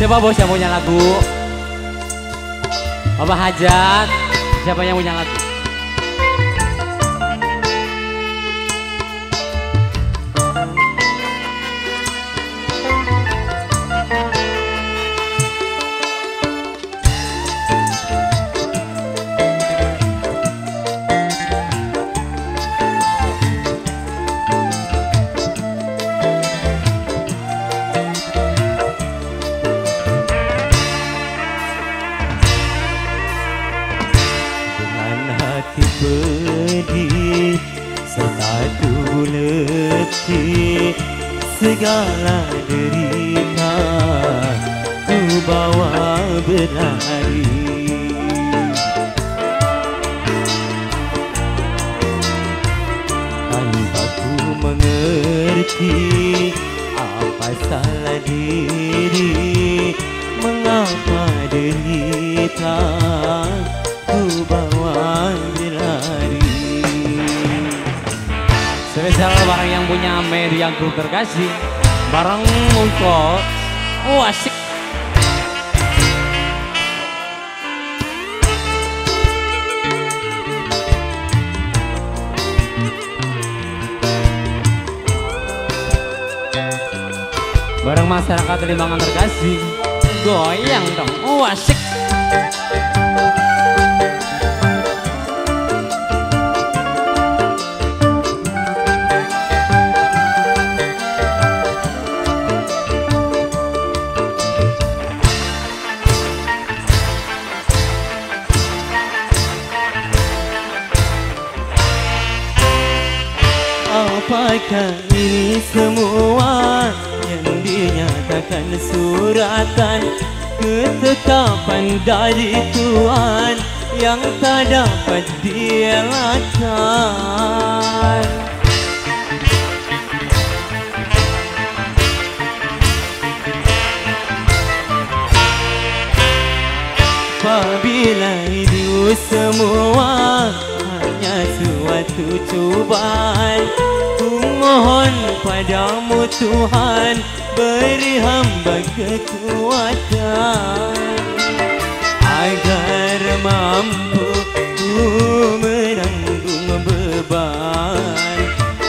Siapa bos yang punya lagu? Bapak Hajat. Siapa yang punya lagu? Hati pedih tubuh letih Segala derita Ku bawa berlari. Tanpa ku mengerti Apa salah diri Mengapa derita Spesial barang yang punya media grup terkasih. Barang Muko. Oh asik. Barang masyarakat Limbangan terkasih. Goyang dong. Oh asik. Apakah ini semua yang dinyatakan suratan Ketetapan dari Tuhan yang tak dapat dielakkan. Apabila itu semua suatu cubaan Ku mohon padamu Tuhan Beri hamba kekuatan Agar mampu ku menanggung beban.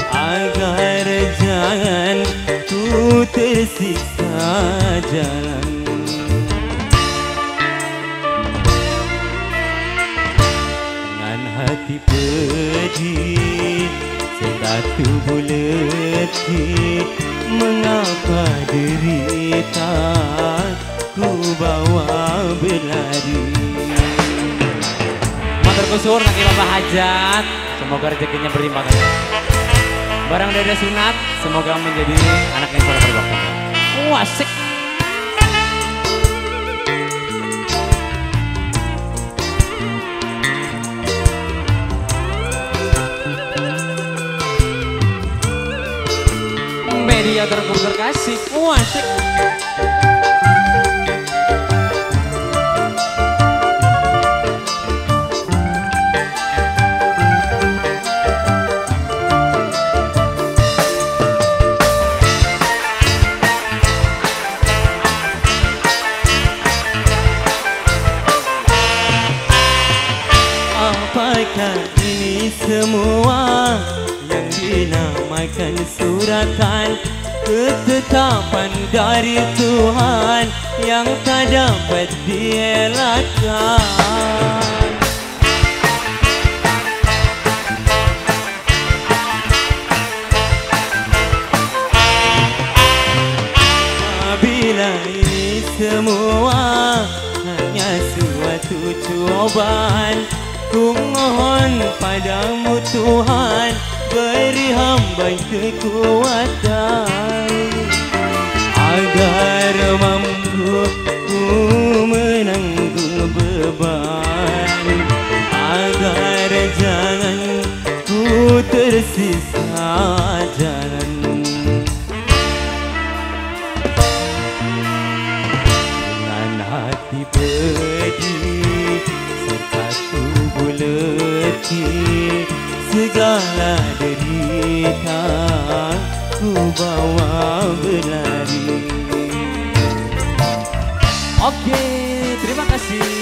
Agar jangan ku tersiksa jalan mengapa derita ku bawa berlari Matur kusur naki Bapak Hajat. Semoga rezekinya berlimpah. Barang dada sunat, semoga menjadi anak yang soleh berbakti. Oh, asik. Oh, asik. Apakah ini semua yang dinamakan suratan Ketetapan dari Tuhan yang tak dapat dielakkan. Apabila ini semua hanya suatu cobaan Ku mohon padamu Tuhan Beri hamba kekuatan Agar mampu ku menanggung beban. Agar jangan ku tersisa jalan. Dengan hati pedih serta tubuh letih segala derita ku bawa berlari Oke, terima kasih.